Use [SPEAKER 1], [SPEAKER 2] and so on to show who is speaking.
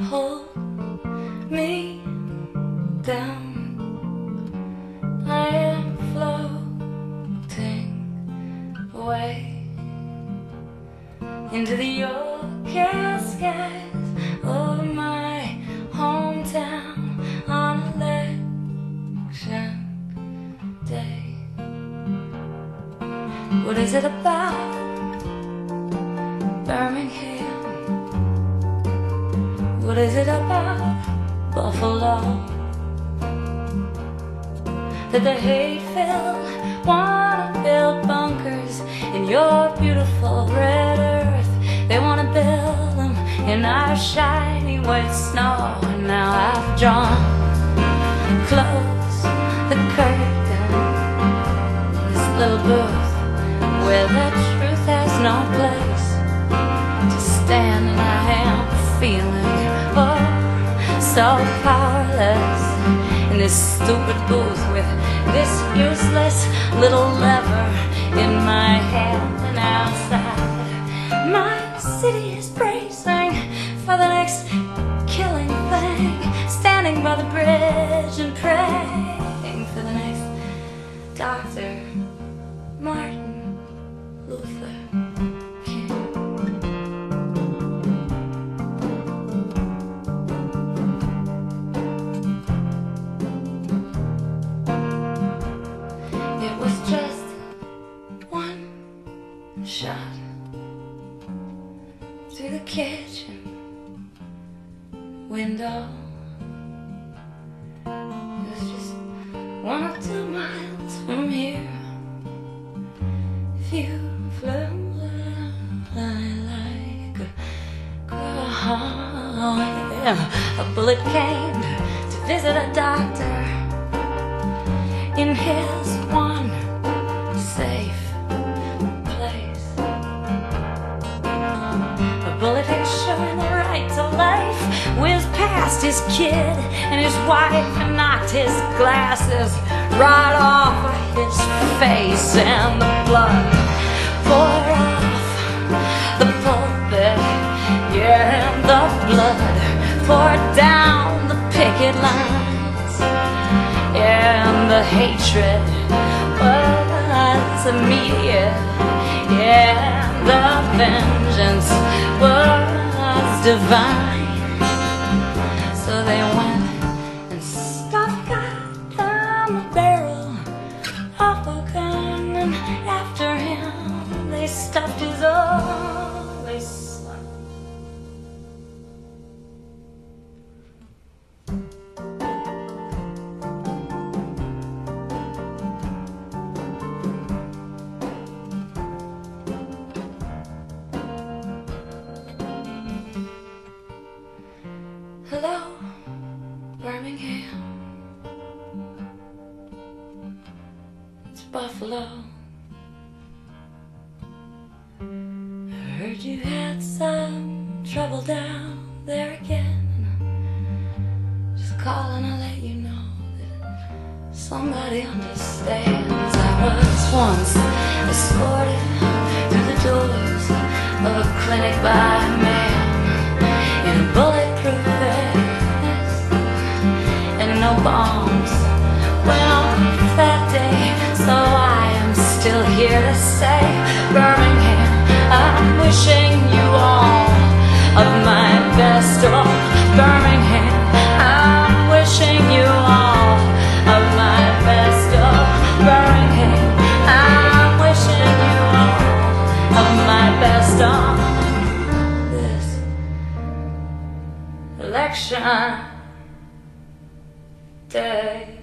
[SPEAKER 1] hold me down. I am floating away into the old skies of my hometown on election day. What is it about? What is it about Buffalo? That the hate-filled wanna build bunkers in your beautiful red earth. They wanna build them in our shiny white snow. And now I've drawn close the curtain. Oh so powerless. In this stupid booth with this useless little lever in my hand. And outside my city is bracing for the next killing thing. Standing by the bridge and praying for the next Dr. through the kitchen window. It was just one or two miles from here. If you like a crow, yeah. a bullet came to visit a doctor in his the right to life whizzed past his kid and his wife and knocked his glasses right off his face and the blood poured off the pulpit. Yeah, and the blood poured down the picket lines. Yeah, And the hatred was immediate. Yeah, and the vengeance was divine. Buffalo. I heard you had some trouble down there again. Just calling to let you know that somebody understands. I was once escorted through the doors of a clinic by a man in a bulletproof vest and no bombs off here to say, Birmingham, I'm wishing you all of my best. Oh, Birmingham, I'm wishing you all of my best. Oh, Birmingham, I'm wishing you all of my best on this election day.